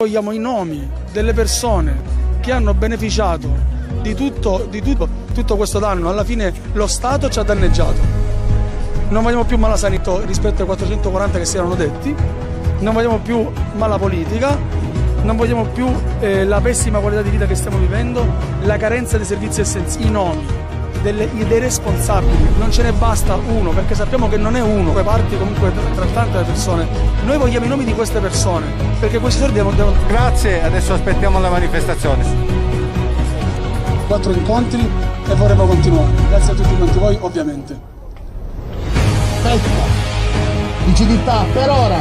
Vogliamo i nomi delle persone che hanno beneficiato di tutto, di tutto, tutto questo danno. Alla fine lo Stato ci ha danneggiato. Non vogliamo più mala sanità rispetto ai 440 che si erano detti, non vogliamo più mala politica, non vogliamo più eh, la pessima qualità di vita che stiamo vivendo, la carenza dei servizi essenziali, i nomi delle, dei responsabili, non ce ne basta uno, perché sappiamo che non è uno, poi parti comunque tra, tra tante persone. Noi vogliamo i nomi di queste persone, perché questi soldi devono... devono... Grazie, adesso aspettiamo la manifestazione. Quattro incontri e vorremmo continuare. Grazie a tutti quanti voi, ovviamente. Aspetta, rigidità per ora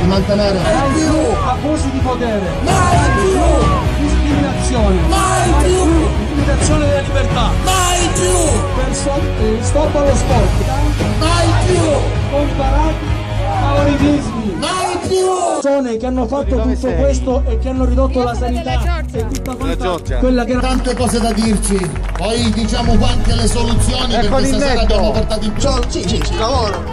di mantenere Mai più abusi di potere, mai più discriminazione, Mai eh, stop allo sport, mai più comparati favoritismi. mai più persone che hanno fatto tutto sei? questo e che hanno ridotto la sanità e tutta quanta quella che era tante cose da dirci poi diciamo quante le soluzioni che Ecco questa sera l'innetto. abbiamo portato in Ciao, sì, sì, sì, lavoro.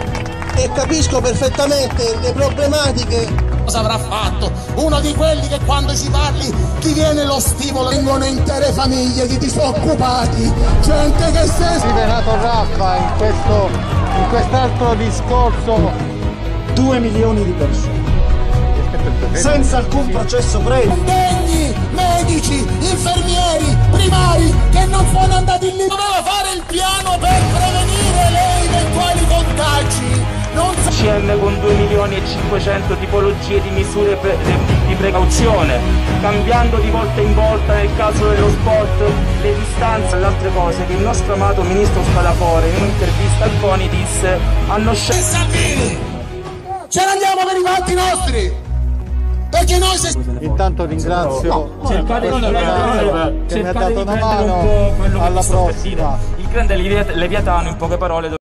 E capisco perfettamente le problematiche. Cosa avrà fatto uno di quelli che quando ci parli ti viene lo stimolo. Vengono intere famiglie di disoccupati gente che si è Renato Raffa in questo in quest'altro discorso. 2 milioni di persone. Senza alcun processo breve medici, infermieri, Non sa- CM con 2 milioni e 500 tipologie di misure pre- di precauzione, cambiando di volta in volta nel caso dello sport le distanze. E le altre cose che il nostro amato ministro Spadafore in un'intervista al CONI disse hanno scelto Salvini, ce ne andiamo per i fatti nostri. Perché noi se intanto ringrazio cercate di prendere, che mi ha dato di una prendere un mano po' quello che alla prossima. Il grande Leviat- Leviatano in poche parole